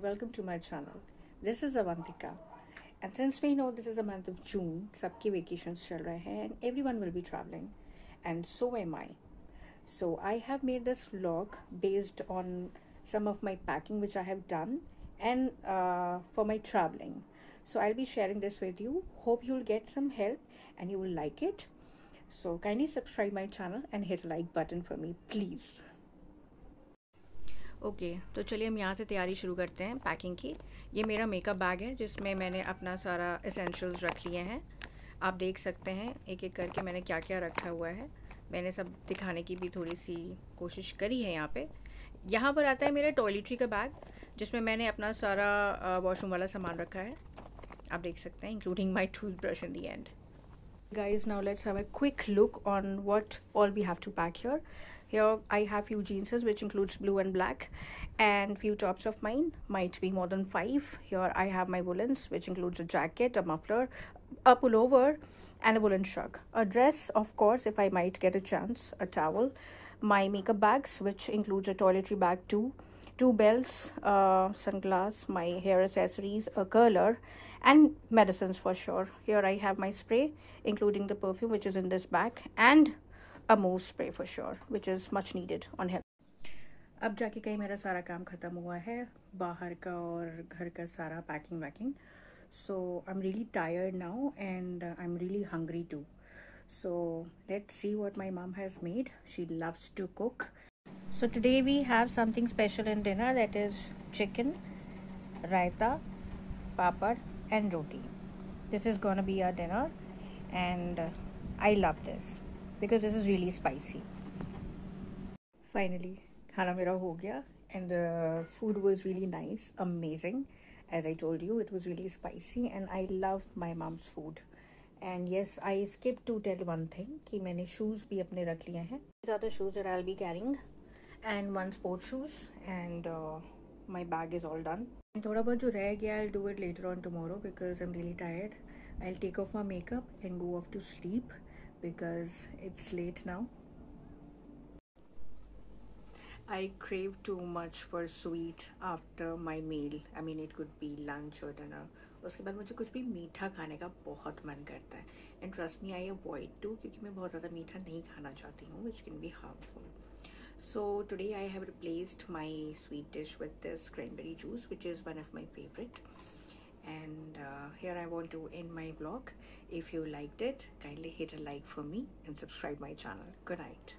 and welcome to my channel. This is Avantika and since we know this is a month of June, sabki vacations chal rahe hai and everyone will be traveling and so am I. So I have made this vlog based on some of my packing which I have done and uh, for my traveling. So I'll be sharing this with you. Hope you'll get some help and you will like it. So kindly subscribe my channel and hit like button for me please. Okay तो चलिए हम यहाँ से तैयारी शुरू करते हैं packing की। ये मेरा मेकअप बैग है, जिसमें मैंने अपना सारा एसेंशियल्स रख लिए हैं। आप देख सकते हैं एक एक करके मैंने क्या क्या रखा हुआ है। मैंने सब दिखाने की भी थोड़ी सी कोशिश करी है यहाँ पे। यहाँ पर आता है मेरा टॉयलेटरी का बैग जिसमें मैंने अपना सारा वॉशरूम वाला सामान रखा है। आप देख सकते हैं including my toothbrush in the end guys, now let's have a quick look on what all we have to pack here here i have few jeanses which includes blue and black and few tops of mine. Might be more than five. Here i have my woolens which includes a jacket a muffler a pullover and a woolen shrug a dress of course if i might get a chance a towel. My makeup bags which includes a toiletry bag too. Two belts uh, sunglass my hair accessories a curler and medicines for sure. Here i have my spray including the perfume which is in this bag and uh move spray for sure which is much needed on health अब जाके कहीं मेरा सारा काम ख़त्म हुआ है, बाहर का और घर का सारा packing वैकिंग। So I am really tired now and I am really hungry too so let's see what my mum has made she loves to cook so today we have something special in dinner that is chicken raita papad and roti this is gonna be our dinner and I love this because this is really spicy. Finally khana mera ho gaya and the food was really nice amazing. As i told you it was really spicy and i love my mom's food. And yes i skipped to tell one thing ki maine shoes bhi apne rakh these are the shoes that i'll be carrying and one sport shoes and uh, my bag is all done. And thoda bahut jo reh i'll do it later on tomorrow because i'm really tired. I'll take off my makeup and go off to sleep because it's late now. I crave too much for sweet after my meal. I mean it could be lunch or dinner. उसके बाद मुझे कुछ भी मीठा खाने का बहुत मन करता है and trust me I avoid to क्योंकि मैं बहुत ज़्यादा मीठा नहीं खाना चाहती हूँ which can be harmful so today i have replaced my sweet dish with this cranberry juice which is one of my favorite and uh, here I want to end my vlog. If you liked it kindly hit a like for me and subscribe my channel. Good night